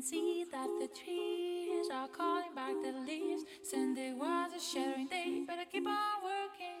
that the trees are calling back the leaves. Sunday was a shattering day, but I keep on working.